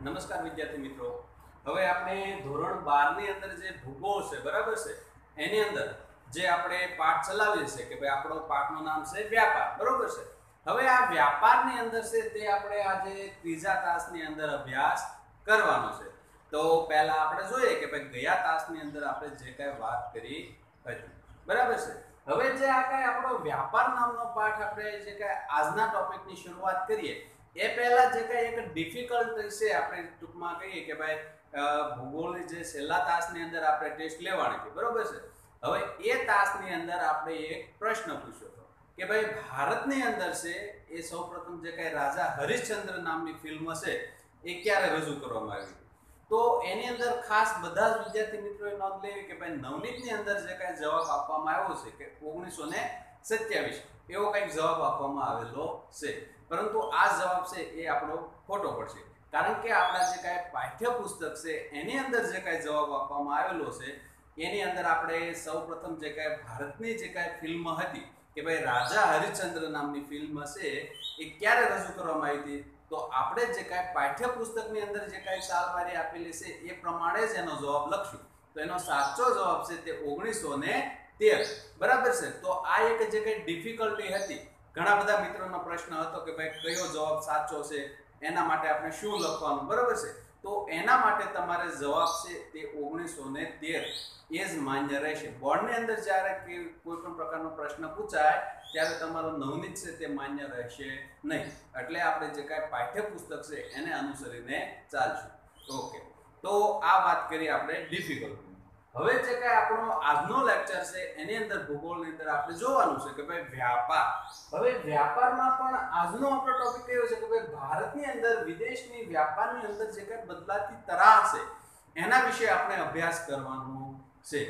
નમસ્કાર વિદ્યાર્થી મિત્રો. હવે આપણે ધોરણ બારની અંદર જે ભૂગોળ છે, બરાબર છે? એની અંદર જે આપણે પાઠ ચલાવીએ છીએ કે ભાઈ આપણો પાઠનું નામ છે વ્યાપાર, બરોબર છે? હવે આ વ્યાપારની અંદર છે તે આપણે આજે ત્રીજા તાસની અંદર અભ્યાસ કરવાનો છે. તો પહેલા આપણે જોઈએ કે ભાઈ ગયા તાસની અંદર આપણે જે કાંઈ વાત કરી હતી. બરાબર છે? હવે જે આ કાંઈ આપણો વ્યાપાર નામનો પાઠ આપણે જે કાંઈ આજના ટોપિકની શરૂઆત કરીએ એ પહેલા જે કાંઈ એક ડિફિકલ્ટ છે આપણે ટૂંકમાં કહીએ કે ભાઈ ભૂગોળની જે છેલ્લા તાસની અંદર આપણે ટેસ્ટ લેવાની હતી બરોબર છે? હવે એ તાસની અંદર આપણે એક પ્રશ્ન પૂછ્યો હતો કે ભાઈ, ભારતની અંદર છે, એ સૌપ્રથમ જે કાંઈ રાજા હરિશ્ચંદ્ર નામની ફિલ્મ છે એ ક્યારે રજૂ કરવામાં આવી? તો એની અંદર ખાસ બધા જ વિદ્યાર્થી મિત્રોએ નોંધ લેવી કે ભાઈ, નવનીતની અંદર જે કાંઈ જવાબ આપવામાં આવ્યો છે કે ઓગણીસો ને સત્યાવીસ. એવો કંઈક જવાબ આપવામાં આવેલો છે. પરંતુ આ જવાબ છે એ આપણો ખોટો પડશે. કારણ કે આપણા જે કાંઈ પાઠ્યપુસ્તક છે, એની અંદર જે કાંઈ જવાબ આપવામાં આવેલો છે, એની અંદર આપણે સૌપ્રથમ જે કાંઈ ભારતની જે કાંઈ ફિલ્મ હતી, કે ભાઈ રાજા હરિચંદ્ર નામની ફિલ્મ છે એ ક્યારે રજૂ કરવામાં આવી હતી? તો આપણે જે કાંઈ પાઠ્યપુસ્તકની અંદર જે કાંઈ સાલવારી આપેલી છે, એ પ્રમાણે જ એનો જવાબ લખશું. તો એનો સાચો જવાબ છે તે ઓગણીસો ને તેર. બરાબર છે? તો આ એક જે કંઈ ડિફિકલ્ટી હતી, ઘણા બધા મિત્રોનો પ્રશ્ન હતો કે ભાઈ, કયો જવાબ સાચો છે? એના માટે આપણે શું લખવાનું? બરાબર છે? તો એના માટે તમારે જવાબ છે તે ઓગણીસો ને તેર. એ જ માન્ય રહેશે. બોર્ડની અંદર જ્યારે કે કોઈ પણ પ્રકારનો પ્રશ્ન પૂછાય, ત્યારે તમારો નવનીત છે તે માન્ય રહેશે નહીં. એટલે આપણે જે કાંઈ પાઠ્યપુસ્તક છે એને અનુસરીને ચાલશું. ઓકે. તો આ વાત કરી આપણે ડિફિકલ્ટ હવે જે કાંઈ આપણો આજનો લેક્ચર છે, એની અંદર ભૂગોળની અંદર આપણે જોવાનું છે કે ભાઈ વ્યાપાર. હવે વ્યાપારમાં પણ આજનો આપણો ટોપિક કયો છે કે ભાઈ ભારતની અંદર, વિદેશની વ્યાપારની અંદર જે કાંઈ બદલાતી તરાહ છે, એના વિશે આપણે અભ્યાસ કરવાનો છે.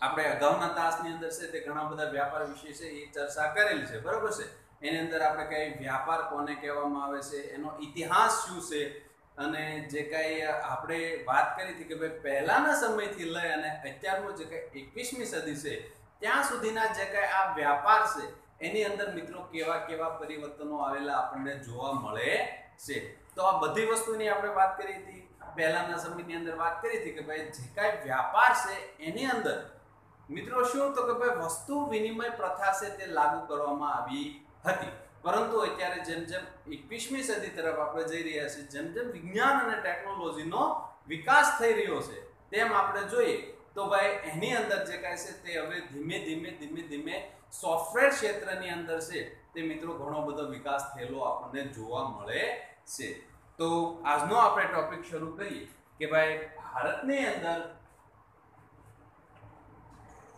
આપણે અગાઉના તાસની અંદર છે તે ઘણા બધા વ્યાપાર વિશે છે એ ચર્ચા કરેલી છે, બરોબર છે? એની અંદર આપણે કઈ વ્યાપાર કોને કહેવામાં આવે છે, એનો ઇતિહાસ શું છે અને જે કાંઈ આપણે વાત કરી હતી કે ભાઈ પહેલાના સમયથી લઈ અને અત્યારનો જે કાંઈ એકવીસમી સદી છે, ત્યાં સુધીના જે કાંઈ આ વ્યાપાર છે, એની અંદર મિત્રો કેવા કેવા પરિવર્તનો આવેલા આપણને જોવા મળે છે. તો આ બધી વસ્તુની આપણે વાત કરી હતી, પહેલાના સમયની અંદર વાત કરી હતી કે ભાઈ જે કાંઈ વ્યાપાર છે, એની અંદર મિત્રો શું તો કે ભાઈ વસ્તુ વિનિમય પ્રથા છે તે લાગુ કરવામાં આવી હતી. પરંતુ અત્યારે જેમ જેમ એકવીસમી સદી તરફ આપણે જઈ રહ્યા છીએ, જેમ જેમ વિજ્ઞાન અને ટેકનોલોજીનો વિકાસ થઈ રહ્યો છે, તેમ આપણે જોઈએ તો ભાઈ એની અંદર જે કાંઈ છે તે હવે ધીમે ધીમે ધીમે ધીમે સોફ્ટવેર ક્ષેત્રની અંદર છે તે મિત્રો ઘણો બધો વિકાસ થયેલો આપણને જોવા મળે છે. તો આજનો આપણે ટોપિક શરૂ કરીએ કે ભાઈ ભારતની અંદર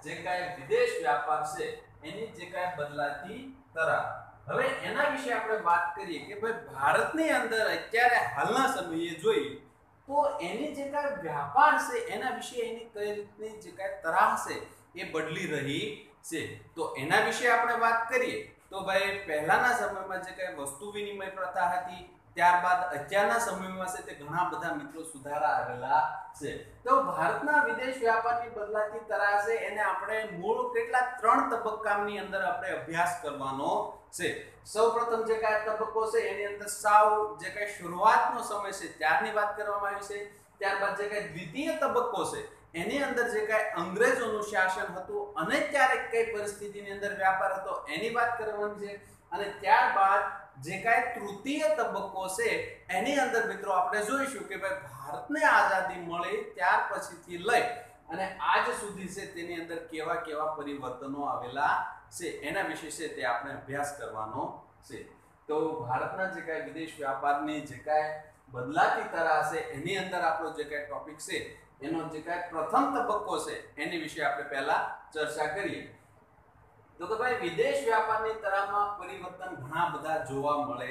જે કાંઈ વિદેશ વ્યાપાર છે, એની જે કાંઈ બદલાતી તરાહ હવે એના વિશે આપણે વાત કરીએ કે ભાઈ ભારતની અંદર અત્યારે હાલના સમયે જોઈએ તો એની જે કાંઈ વ્યાપાર છે, એના વિશે એની કઈ રીતની જે કાંઈ તરાહ છે એ બદલી રહી છે. તો એના વિશે આપણે વાત કરીએ તો ભાઈ પહેલાના સમયમાં જે કાંઈ વસ્તુ વિનિમય પ્રથા હતી ત્યારબાદ અત્યારના સમયમાં છે તે ઘણા બધા મિત્રો સુધારા આવેલા છે. તો ભારતના વિદેશ વ્યાપારની બદલાતી તરાહ છે, એને આપણે મૂળ કેટલા ત્રણ તબક્કાની અંદર આપણે અભ્યાસ કરવાનો છે. સૌપ્રથમ જે કાંઈ તબક્કો છે, એની અંદર સાવ જે કાંઈ શરૂઆતનો સમય છે, ત્યારની વાત કરવામાં આવી છે. ત્યારબાદ જે કાંઈ દ્વિતીય તબક્કો છે, એની અંદર જે કાંઈ અંગ્રેજોનું શાસન હતું અને ત્યારે કઈ પરિસ્થિતિની અંદર વ્યાપાર હતો, એની વાત કરવાની છે. અને ત્યારબાદ જે કાંઈ તૃતીય તબક્કો છે, એની અંદર મિત્રો આપણે જોઈશું કે ભાઈ ભારતને આઝાદી મળી ત્યાર પછીથી લઈ અને આજ સુધી છે તેની અંદર કેવા કેવા પરિવર્તનો આવેલા છે, એના વિશે છે તે આપણે અભ્યાસ કરવાનો છે. તો ભારતના જે કાંઈ વિદેશ વ્યાપારની જે કાંઈ બદલાતી તરા છે, એની અંદર આપણો જે કાંઈ ટોપિક છે, એનો જે કાંઈ પ્રથમ તબક્કો છે, એની વિશે આપણે પહેલા ચર્ચા કરીએ. તો કે ભાઈ, વિદેશ વ્યાપારની તરાહમાં પરિવર્તન ઘણા બધા જોવા મળે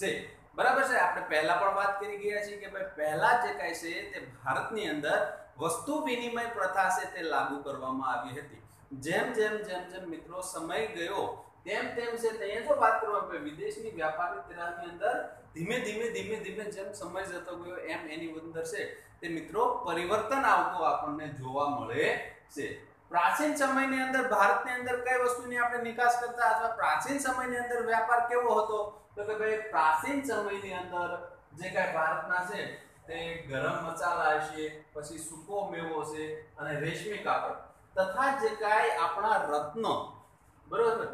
છે. બરાબર છે? આપણે પહેલા પણ વાત કરી ગયા છીએ કે ભાઈ, પહેલા જે કાંઈ છે તે ભારતની અંદર વસ્તુ વિનિમય પ્રથા છે તે લાગુ કરવામાં આવી હતી. જેમ જેમ જેમ જેમ મિત્રો સમય ગયો, તેમ તેમ છે ત્યાં જો વાત કરવા આવે વિદેશની વ્યાપારની તરાહની અંદર, ધીમે ધીમે ધીમે ધીમે જેમ સમય જતો ગયો, એમ એની અંદર છે તે મિત્રો પરિવર્તન આવતું આપણને જોવા મળે છે. પ્રાચીન સમયની અંદર ભારતની અંદર કઈ વસ્તુની આપણે નિકાસ કરતા અથવા પ્રાચીન સમયની અંદર વ્યાપાર કેવો હતો? તો કે ભાઈ પ્રાચીન સમયની અંદર જે કાંઈ ભારતના છે તે ગરમ મસાલા છે પછી સૂકો મેવો છે અને રેશમી કાપડ. તથા જે કાંઈ આપણા રત્નો, બરોબર?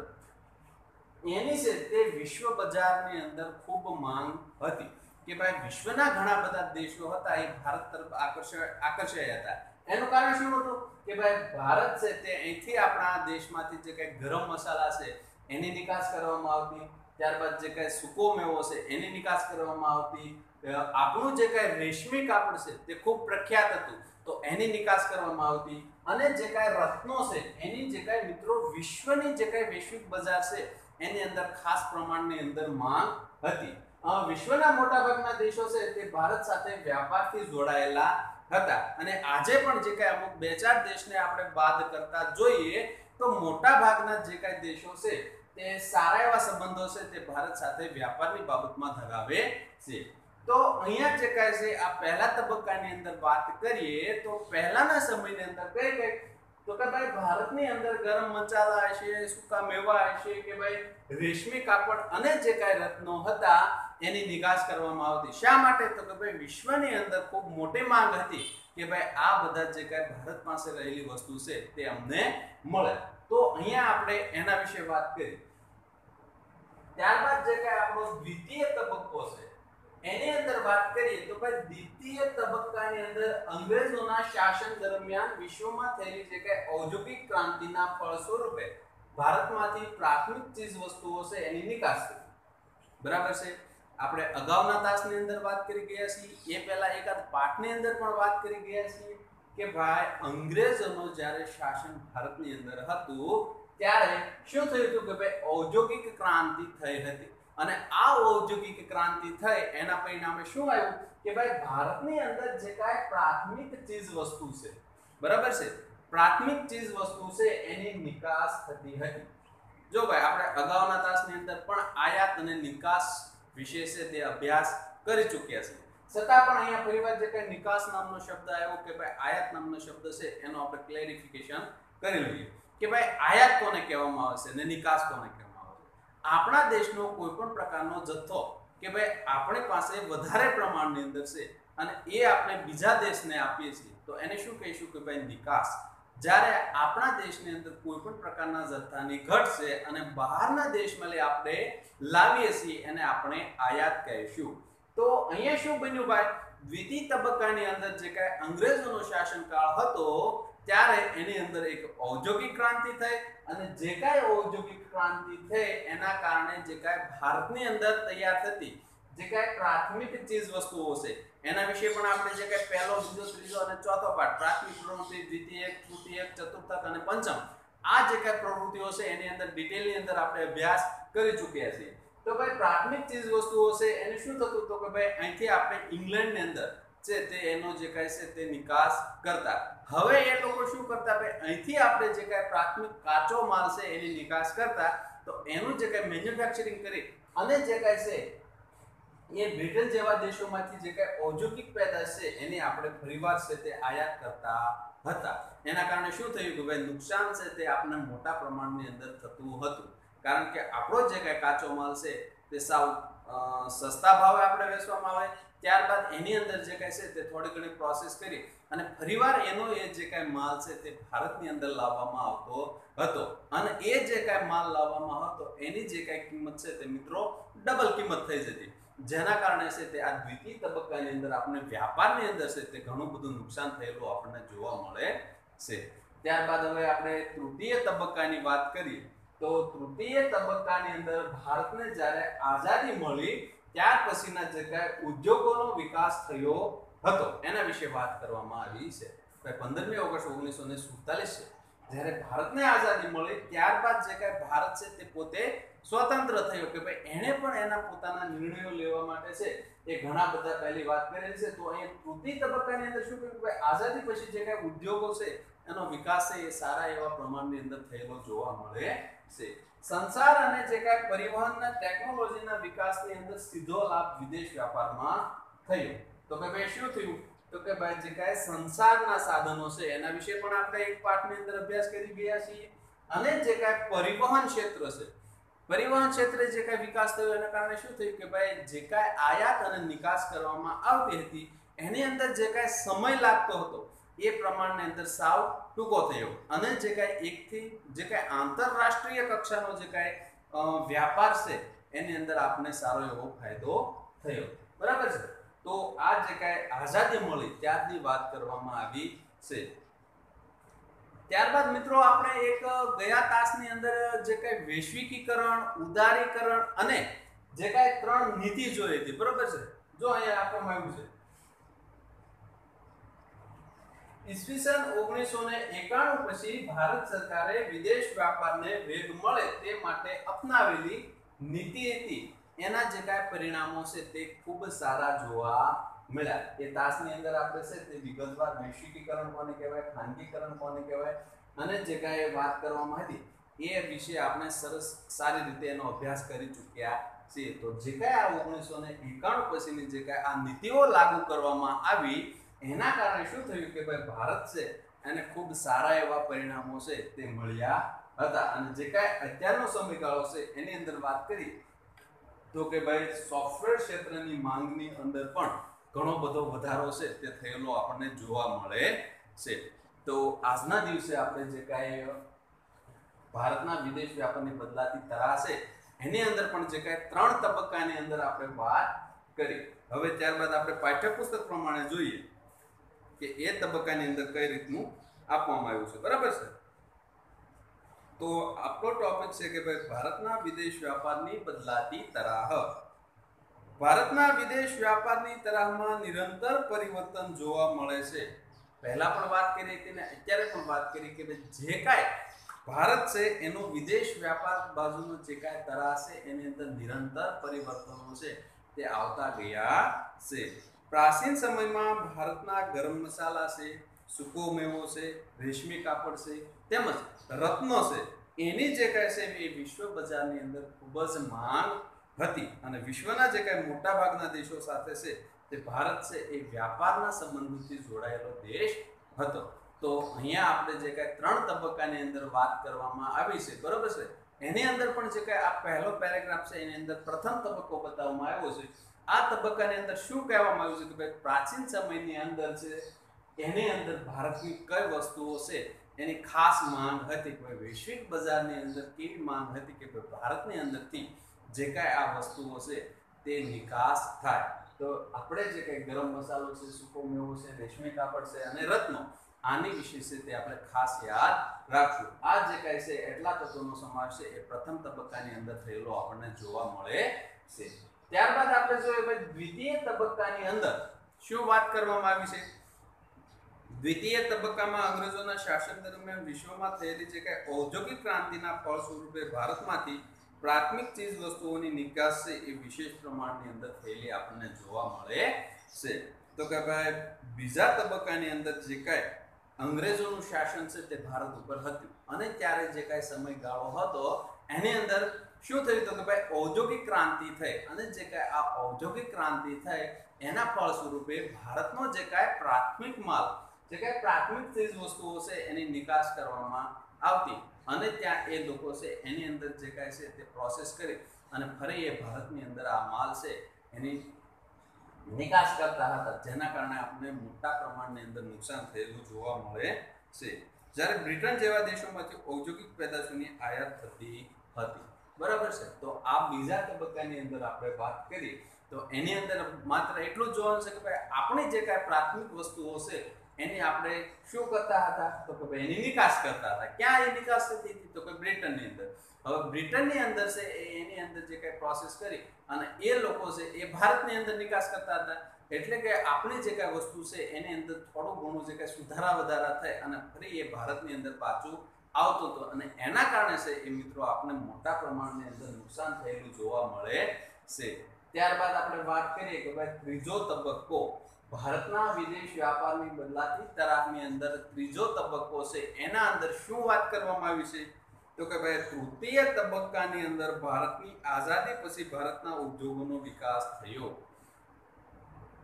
એની છે તે વિશ્વ બજારની અંદર ખૂબ માંગ હતી. કે ભાઈ વિશ્વના ઘણા બધા દેશો હતા એ ભારત તરફ આકર્ષાયા હતા. એનું કારણ શું હતું? કે ભાઈ, ભારત છે તે અહીંથી આપણા દેશમાંથી જે કંઈ ગરમ મસાલા છે, એની નિકાસ કરવામાં આવતી. ત્યારબાદ જે કંઈ સૂકો મેવો છે, એની નિકાસ કરવામાં આવતી. આપણું જે કંઈ રેશમી કાપડ છે, તે ખૂબ પ્રખ્યાત હતું. તો એની નિકાસ કરવામાં આવતી. અને જે કાંઈ રત્નો છે, એની જે કાંઈ મિત્રો વિશ્વની જે કાંઈ વૈશ્વિક બજાર છે, એની અંદર ખાસ પ્રમાણની અંદર માંગ હતી. વિશ્વના મોટાભાગના દેશો છે તે ભારત સાથે વ્યાપારથી જોડાયેલા હતા. અને આજે પણ જે કાંઈ અમુક બે ચાર દેશને આપણે બાદ કરતા જોઈએ, તો મોટા ભાગના જે કાંઈ દેશો છે, તે સારા એવા સંબંધો છે, તે ભારત સાથે વ્યાપારની બાબતમાં ધરાવે છે. તો અહીંયા જે કાંઈ છે, આ પહેલા તબક્કાની અંદર વાત કરીએ, તો પહેલાના સમયની અંદર કઈ કઈ તો કે ભાઈ ભારતની અંદર ગરમ મસાલા હશે સૂકા મેવા હશે કે ભાઈ રેશમી કાપડ અને જે કાંઈ રત્નો હતા, એની નિકાસ કરવામાં આવતી. શા માટે? તો કે ભાઈ વિશ્વની અંદર ખૂબ મોટી માંગ હતી કે ભાઈ આ બધા જે કાંઈ ભારત પાસે રહેલી વસ્તુ છે, તે અમને મળે. તો અહીંયા આપણે એના વિશે વાત કરી. ત્યારબાદ જે કાંઈ આપણો દ્વિતીય તબક્કો છે એની અંદર વાત કરીએ તો ભાઈ દ્વિતીય તબક્કાની અંદર અંગ્રેજોના શાસન દરમિયાન વિશ્વમાં થયેલી જે કે ઔદ્યોગિક ક્રાંતિના ફળ સ્વરૂપે ભારતમાંથી પ્રાથમિક ચીજ વસ્તુઓ છે એની નિકાસ થઈ બરાબર છે? આપણે અગાઉના તાસની અંદર વાત કરી ગયા છીએ. એ પહેલા એકાદ પાઠની અંદર પણ વાત કરી ગયા છીએ કે ભાઈ અંગ્રેજોનું જ્યારે શાસન ભારતની અંદર હતું, ત્યારે શું થયું હતું કે ભાઈ ઔદ્યોગિક ક્રાંતિ થઈ હતી. અને આ ઔદ્યોગિક ક્રાંતિ થઈ, એના પરિણામે શું આવ્યું? કે ભાઈ, ભારતની અંદર જે કાંઈ પ્રાથમિક ચીજ વસ્તુ છે, બરાબર છે? પ્રાથમિક ચીજ વસ્તુ છે, એની નિકાસ થતી હતી. જો ભાઈ, આપણે અગાઉના તાસની અંદર પણ આયાત અને નિકાસ વિશે છે તે અભ્યાસ કરી ચૂક્યા છે છતાં પણ અહીંયા ફરીવાર જે કાંઈ નિકાસ નામનો શબ્દ આવ્યો કે ભાઈ, આયાત નામનો શબ્દ છે, એનો આપણે ક્લેરિફિકેશન કરી લઈએ. કે ભાઈ, આયાત કોને કહેવામાં આવે છે અને નિકાસ કોને છે? આપણા દેશનો કોઈ પણ પ્રકારનો જથ્થો કે ભાઈ આપણી પાસે વધારે પ્રમાણની અંદર છે અને એ આપણે બીજા દેશને આપીએ છીએ, તો એને શું કહીશું કે ભાઈ નિકાસ. જ્યારે આપણા દેશની અંદર કોઈ પણ પ્રકારના જથ્થાની ઘટ છે અને બહારના દેશમાંથી આપણે લાવીએ છીએ એને આપણે આયાત કહીશું. તો અહીંયા શું બન્યું ભાઈ? દ્વિતીય તબક્કાની અંદર જે કાંઈ અંગ્રેજોનો શાસનકાળ હતો ત્યારે એની અંદર એક ઔદ્યોગિક ક્રાંતિ થઈ અને જે કાંઈ ઔદ્યોગિક ક્રાંતિ થઈ એના કારણે જે કાંઈ ભારતની અંદર તૈયાર થતી જે કાંઈ પ્રાથમિક ચીજ વસ્તુઓ છે, એના વિશે પણ આપણે જે કાંઈ પહેલો, બીજો, ત્રીજો અને ચોથો પાઠ, પ્રાથમિક પ્રવૃત્તિ, દ્વિતીય, તૃતીય, ચતુર્થક અને પંચમ, આ જે કાંઈ પ્રવૃત્તિઓ છે એની અંદર ડિટેલની અંદર આપણે અભ્યાસ કરી ચૂક્યા છીએ. તો ભાઈ પ્રાથમિક ચીજ વસ્તુઓ છે, એને શું થતું તો કે ભાઈ અહીંથી આપણે ઇંગ્લેન્ડની અંદર છે તે એનો જે કાંઈ છે તે નિકાસ કરતા. હવે એ લોકો શું કરતા ભાઈ અહીંથી આપણે જે કાંઈ પ્રાથમિક કાચો માલ છે એની નિકાસ કરતા, તો એનું જે કાંઈ મેન્યુફેક્ચરિંગ કરી અને જે કાંઈ છે એ બ્રિટન જેવા દેશોમાંથી જે કાંઈ ઔદ્યોગિક પેદાશ છે એની આપણે ફરીવાર છે તે આયાત કરતા હતા. એના કારણે શું થયું કે ભાઈ નુકસાન છે તે આપણને મોટા પ્રમાણની અંદર થતું હતું. કારણ કે આપણો જે કાંઈ કાચો માલ છે તે સાવ સસ્તા ભાવે આપણે વેચવામાં આવે ત્યારબાદ એની અંદર જે કાંઈ છે તે થોડી ઘણી પ્રોસેસ કરી અને ફરીવાર એનો એ જે કાંઈ માલ છે તે ભારતની અંદર લાવવામાં આવતો હતો. અને એ જે કાંઈ માલ લાવવામાં હતો એની જે કાંઈ કિંમત છે તે મિત્રો ડબલ કિંમત થઈ જતી. જેના કારણે છે તે આ દ્વિતીય તબક્કાની અંદર આપણે વ્યાપારની અંદર છે તે ઘણું બધું નુકસાન થયેલું આપણને જોવા મળે છે. ત્યારબાદ હવે આપણે તૃતીય તબક્કાની વાત કરીએ તો તૃતીય તબક્કાની અંદર ભારતને જ્યારે આઝાદી મળી ત્યાર પછીના જે કાંઈ ઉદ્યોગોનો વિકાસ થયો હતો, એના વિશે વાત કરવામાં આવી છે. પંદરમી ઓગસ્ટ ઓગણીસો ને સુડતાલીસ છે. જ્યારે ભારતને આઝાદી મળી, ત્યારબાદ જે કાંઈ ભારત છે તે પોતે સ્વતંત્ર થયો કે ભાઈ એણે પણ એના પોતાના નિર્ણયો લેવા માટે છે. એ ઘણા બધા પહેલી વાત કરેલી છે. તો અહીં તૃતીય તબક્કાની અંદર શું કહ્યું કે ભાઈ આઝાદી પછી જે કાંઈ ઉદ્યોગો છે, એનો વિકાસ છે એ સારા એવા પ્રમાણની અંદર થયેલો જોવા મળે છે. સંસાર અને જે કાંઈ પરિવહનના ટેકનોલોજીના વિકાસની અંદર સીધો લાભ વિદેશ વ્યાપારમાં થયો. તો કે ભાઈ શું થયું? તો કે ભાઈ જે કાંઈ સંસારના સાધનો છે, એના વિશે પણ આપણે એક પાઠની અંદર અભ્યાસ કરી ગયા છીએ. અને જે કાંઈ પરિવહન ક્ષેત્ર છે, પરિવહન ક્ષેત્રે જે કાંઈ વિકાસ થયો, એના કારણે શું થયું કે ભાઈ જે કાંઈ આયાત અને નિકાસ કરવામાં આવતી હતી, એની અંદર જે કાંઈ સમય લાગતો હતો એ પ્રમાણની અંદર સાવ ટૂંકો થયો. અને જે કાંઈ એકથી, જે કાંઈ આંતરરાષ્ટ્રીય કક્ષાનો જે કાંઈ વ્યાપાર છે, એની અંદર આપને સારો એવો ફાયદો થયો. બરાબર છે? તો આ જે કાંઈ આઝાદી મળી ત્યારની વાત કરવામાં આવી છે. ત્યારબાદ મિત્રો આપણે એક ગયા તાસની અંદર જે કાંઈ વૈશ્વિકીકરણ, ઉદારીકરણ અને જે કાંઈ ત્રણ નીતિ જોઈ હતી. બરાબર છે? જો અહીંયા આપવામાં આવ્યું છે. ઈસવીસન ઓગણીસો ને એકાણું પછી ભારત સરકારે વિદેશ વ્યાપારને વેગ મળે તે માટે અપનાવેલી નીતિ હતી. એના જે કાંઈ પરિણામો છે તે ખૂબ સારા જોવા મળ્યા. એ તાસની અંદર આપણે છે તે વિગતવાર વૈશ્વિકીકરણ કોને કહેવાય, ખાનગીકરણ કોને કહેવાય અને જે કાંઈ વાત કરવામાં હતી એ વિશે આપણે સરસ સારી રીતે એનો અભ્યાસ કરી ચૂક્યા છીએ. તો જે કાંઈ આ ઓગણીસો ને એકાણું પછીની જે કાંઈ આ નીતિઓ લાગુ કરવામાં આવી એના કારણે શું થયું કે ભાઈ ભારત છે એને ખૂબ સારા એવા પરિણામો છે તે મળ્યા હતા. અને જે કાંઈ અત્યારનો સમયગાળો છે એની અંદર વાત કરી તો કે ભાઈ સોફ્ટવેર ક્ષેત્રની માંગની અંદર પણ ઘણો બધો વધારો છે તે થયેલો આપણને જોવા મળે છે. તો આજના દિવસે આપણે જે કાંઈ ભારતના વિદેશ વ્યાપારની બદલાતી તરા છે એની અંદર પણ જે કાંઈ ત્રણ તબક્કાની અંદર આપણે વાત કરી. હવે ત્યારબાદ આપણે પાઠ્યપુસ્તક પ્રમાણે જોઈએ કે એ તબક્કાની અંદર કઈ રીતનું આપવામાં આવ્યું છે. બરાબર છે? તો આપણો ટોપિક છે કે ભાઈ ભારતના વિદેશ વ્યાપારની બદલાતી તરાહ. ભારતના વિદેશ વ્યાપારની તરાહમાં નિરંતર પરિવર્તન જોવા મળે છે. પહેલા પણ વાત કરી હતી ને અત્યારે પણ વાત કરી કે ભાઈ જે કાંઈ ભારત છે એનો વિદેશ વ્યાપાર બાજુનો જે કાંઈ તરાહ છે એની અંદર નિરંતર પરિવર્તનો છે તે આવતા ગયા છે. પ્રાચીન સમયમાં ભારતના ગરમ મસાલા છે, સૂકો મેવો છે, રેશમી કાપડ છે, તેમજ રત્નો છે. એની જે કાંઈ છે એ વિશ્વ બજારની અંદર ખૂબ જ માંગ હતી અને વિશ્વના જે કાંઈ મોટા ભાગના દેશો સાથે છે તે ભારત છે એ વ્યાપારના સંબંધોથી જોડાયેલો દેશ હતો. તો અહીંયા આપણે જે કાંઈ ત્રણ તબક્કાની અંદર વાત કરવામાં આવી છે, બરોબર છે? એની અંદર પણ જે કાંઈ આ પહેલો પેરેગ્રાફ છે, એની અંદર પ્રથમ તબક્કો બતાવવામાં આવ્યો છે આ તબક્કાની અંદર શું કહેવામાં આવ્યું છે કે ભાઈ પ્રાચીન સમયની અંદર છે એની અંદર ભારતની કઈ વસ્તુઓ છે, એની ખાસ માંગ હતી કે ભાઈ વૈશ્વિક બજારની અંદર કેવી માંગ હતી કે ભાઈ ભારતની અંદરથી જે કાંઈ આ વસ્તુઓ છે તે નિકાસ થાય. તો આપણે જે કંઈ ગરમ મસાલો છે, સૂકો મેવો છે, રેશમી કાપડ છે અને રત્નો, આની વિશે તે આપણે ખાસ યાદ રાખશું. આ જે કાંઈ છે, એટલા તત્વોનો સમાવેશ છે, એ પ્રથમ તબક્કાની અંદર થયેલો આપણને જોવા મળે છે. ત્યારબાદ આપણે જોઈએ ભાઈ દ્વિતીય તબક્કાની અંદર શું વાત કરવામાં આવી છે? દ્વિતીય તબક્કામાં અંગ્રેજોના શાસન દરમિયાન વિશ્વમાં થયેલી જે કાંઈ ઔદ્યોગિક ક્રાંતિના ફળ સ્વરૂપે ભારતમાંથી પ્રાથમિક ચીજ વસ્તુઓની નિકાસ છે એ વિશેષ પ્રમાણની અંદર થયેલી આપણને જોવા મળે છે. તો કે ભાઈ બીજા તબક્કાની અંદર જે કાંઈ અંગ્રેજોનું શાસન છે તે ભારત ઉપર હતું. અને ત્યારે જે કાંઈ સમયગાળો હતો, એની અંદર શું થયું તો કે ભાઈ ઔદ્યોગિક ક્રાંતિ થઈ અને જે કાંઈ આ ઔદ્યોગિક ક્રાંતિ થઈ, એના ફળ સ્વરૂપે ભારતનો જે કાંઈ પ્રાથમિક માલ, જે કાંઈ પ્રાથમિક ચીજ વસ્તુઓ છે એની નિકાસ કરવામાં આવતી અને ત્યાં એ લોકો છે એની અંદર જે કાંઈ છે તે પ્રોસેસ કરી અને ફરી એ ભારતની અંદર આ માલ છે એની નિકાસ કરતા હતા. જેના કારણે આપણને મોટા પ્રમાણની અંદર નુકસાન થયેલું જોવા મળે છે. જ્યારે બ્રિટન જેવા દેશોમાંથી ઔદ્યોગિક પેદાશોની આયાત થતી હતી. બરાબર છે? તો આ બીજા તબક્કાની અંદર આપણે વાત કરી તો એની અંદર માત્ર એટલું જ જોવાનું છે કે ભાઈ આપણી જે કાંઈ પ્રાથમિક વસ્તુઓ છે, એની આપણે શું કરતા હતા? તો કે ભાઈ એની નિકાસ કરતા હતા. ક્યાં એ નિકાસ થતી હતી? તો કે બ્રિટનની અંદર. હવે બ્રિટનની અંદર છે એની અંદર જે કાંઈ પ્રોસેસ કરી અને એ લોકો છે એ ભારતની અંદર નિકાસ કરતા હતા. એટલે કે આપણી જે કાંઈ વસ્તુ છે એની અંદર થોડું ઘણું જે કાંઈ સુધારા વધારા થાય અને ફરી એ ભારતની અંદર પાછું આવતું હતું. અને એના કારણે છે એ મિત્રો આપણે મોટા પ્રમાણની અંદર નુકસાન થયેલું જોવા મળે છે. ત્યારબાદ આપણે વાત કરીએ કે ભાઈ ત્રીજો તબક્કો ભારતના વિદેશ વ્યાપારની બદલાતી તરાહની અંદર ત્રીજો તબક્કો છે. એના અંદર શું વાત કરવામાં આવી છે? તો કે ભાઈ તૃતીય તબક્કાની અંદર ભારતની આઝાદી પછી ભારતના ઉદ્યોગોનો વિકાસ થયો.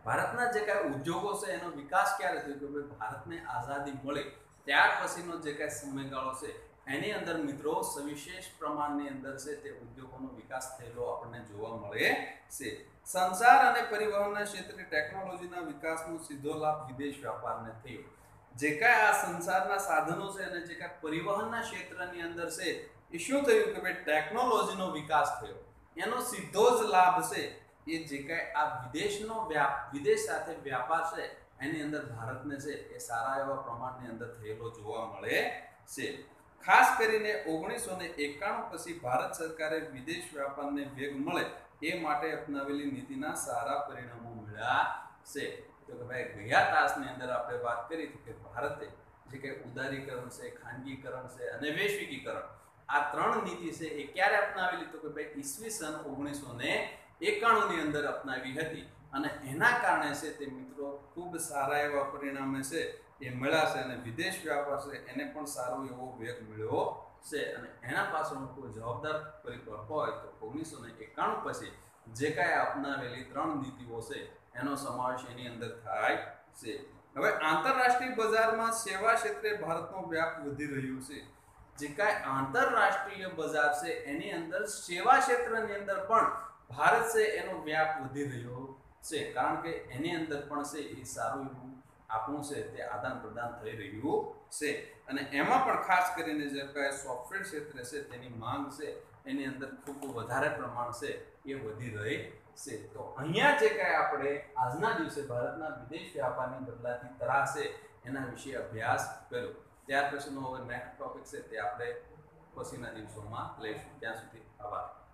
ભારતના જે કાંઈ ઉદ્યોગો છે એનો વિકાસ ક્યારે થયો? કે ભાઈ ભારતને આઝાદી મળી. ત્યાર પછીનો જે કાંઈ સમયગાળો છે, એની અંદર મિત્રો સવિશેષ પ્રમાણની અંદર છે તે ઉદ્યોગોનો વિકાસ થયેલો આપણને જોવા મળે છે. સંસાર અને પરિવહનના ક્ષેત્રે ટેકનોલોજીના વિકાસનો સીધો લાભ વિદેશ વ્યાપારને થયો. જે કાંઈ આ સંસારના સાધનો છે અને જે કાંઈ પરિવહનના ક્ષેત્રની અંદર છે, એ શું થયું કે ભાઈ ટેકનોલોજીનો વિકાસ થયો. એનો સીધો જ લાભ છે એ જે કાંઈ આ વિદેશનો વ્યાપ વિદેશ સાથે વ્યાપાર છે એની અંદર ભારતને છે એ સારા એવા પ્રમાણની અંદર થયેલો જોવા મળે છે. ખાસ કરીને ઓગણીસો ને એકાણું પછી ભારત સરકારે વિદેશ વ્યાપારને વેગ મળે એ માટે અપનાવેલી નીતિના સારા પરિણામો મળ્યા છે. તો કે ભાઈ, ગયા તાસની અંદર આપણે વાત કરી હતી કે ભારતે જે કે ઉદારીકરણ છે, ખાનગીકરણ છે અને વૈશ્વિકીકરણ આ ત્રણ નીતિ છે એ ક્યારે અપનાવેલી? તો કે ભાઈ, ઈસવીસન ઓગણીસો ને એકાણું ની અંદર અપનાવી હતી અને એના કારણે છે તે મિત્રો ખૂબ સારા એવા પરિણામે છે એ મળ્યા અને વિદેશ વ્યાપાર છે એને પણ સારો એવો વેગ મળ્યો છે. અને એના પાછળનો કોઈ જવાબદાર પરિબળ હોય તો ઓગણીસો ને એકાણું પછી જે કાંઈ અપનાવેલી ત્રણ નીતિઓ છે એનો સમાવેશ એની અંદર થાય છે. હવે આંતરરાષ્ટ્રીય બજારમાં સેવા ક્ષેત્રે ભારતનો વ્યાપ વધી રહ્યો છે. જે કાંઈ આંતરરાષ્ટ્રીય બજાર છે એની અંદર સેવા ક્ષેત્રની અંદર પણ ભારત છે એનો વ્યાપ વધી રહ્યો છે. કારણ કે એની અંદર પણ છે એ સારું એવું આપણું છે તે આદાન પ્રદાન થઈ રહ્યું છે. અને એમાં પણ ખાસ કરીને જે કાંઈ સોફ્ટવેર ક્ષેત્રે છે તેની માંગ છે એની અંદર ખૂબ વધારે પ્રમાણ છે એ વધી રહી છે. તો અહીંયા જે કાંઈ આપણે આજના દિવસે ભારતના વિદેશ વ્યાપારની બદલાતી તરા છે એના વિશે અભ્યાસ કર્યો. ત્યાર પછીનો હવે નેક્સ્ટ ટોપિક છે તે આપણે પછીના દિવસોમાં લઈશું. ત્યાં સુધી આભાર.